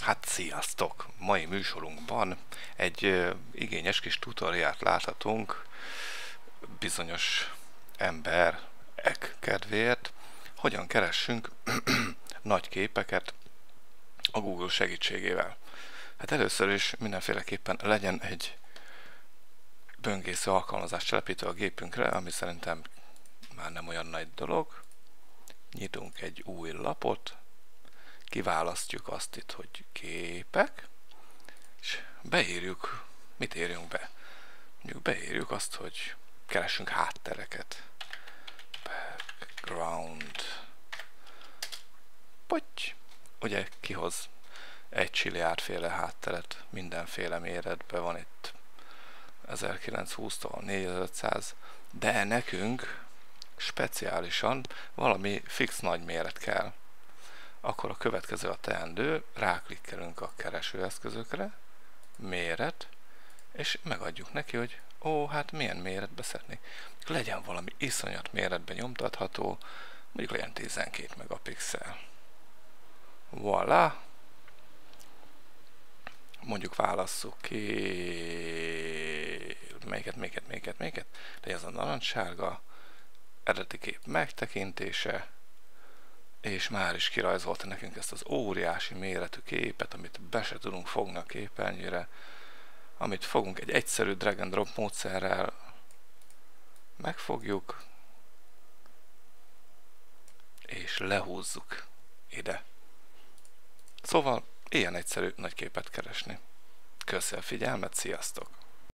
Hát sziasztok! Mai műsorunkban egy igényes kis tutoriát láthatunk bizonyos ember ek kedvéért, hogyan keressünk nagy képeket a Google segítségével. Hát először is mindenféleképpen legyen egy böngésző alkalmazást telepítő a gépünkre, ami szerintem már nem olyan nagy dolog. Nyitunk egy új lapot, kiválasztjuk azt itt, hogy képek, és beírjuk, mit írjunk be? Mondjuk beírjuk azt, hogy keresünk háttereket. Background. Potty. Ugye kihoz egy csiliárdféle hátteret, mindenféle méretben van itt 1920-tól 4500, de nekünk speciálisan valami fix nagy méret kell akkor a következő a teendő, ráklikkelünk a keresőeszközökre, méret, és megadjuk neki, hogy ó, hát milyen méretbe szeretnék. Legyen valami iszonyat méretben nyomtatható, mondjuk legyen 12 megapixel. Voilà! Mondjuk válasszuk ki melyiket, melyiket, melyiket, melyiket, de ez a narancssárga, eredeti kép megtekintése, és már is kirajzolta nekünk ezt az óriási méretű képet, amit be se tudunk fogni a képernyőre, amit fogunk egy egyszerű drag and drop módszerrel megfogjuk, és lehúzzuk ide. Szóval ilyen egyszerű nagy képet keresni. Köszönöm a figyelmet, sziasztok!